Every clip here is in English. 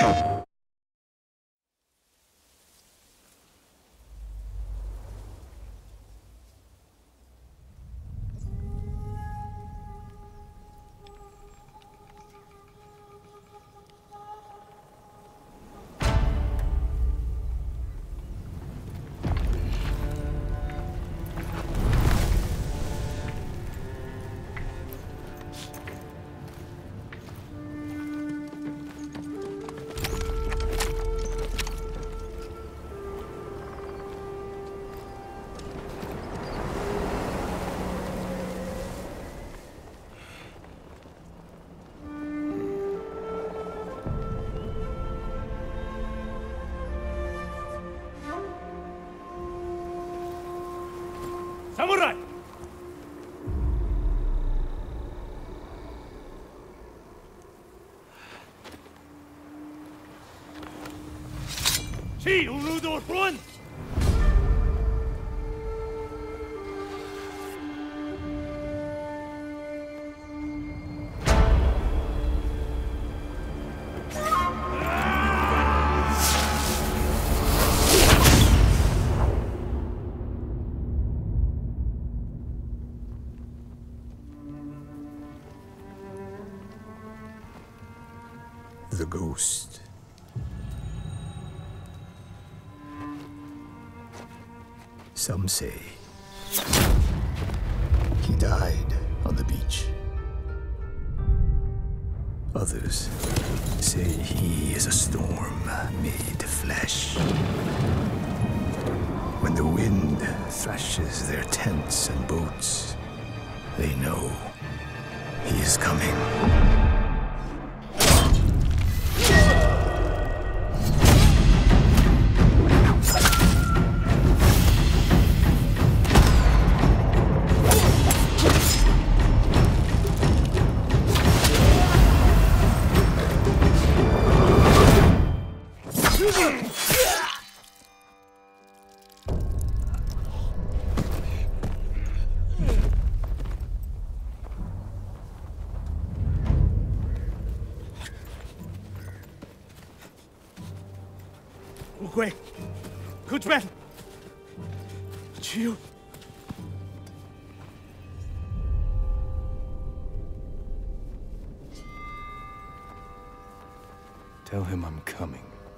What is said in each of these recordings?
Oh. Samurai! Chi, un, un, dos, one! The ghost. Some say he died on the beach. Others say he is a storm made flesh. When the wind thrashes their tents and boats, they know he is coming. Ugwe, Kudren, Chiu. Tell him I'm coming.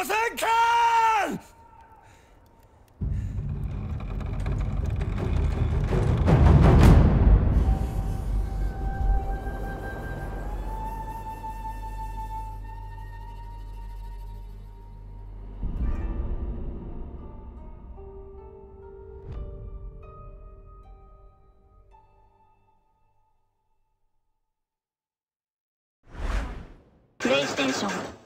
Kosenkan! PlayStation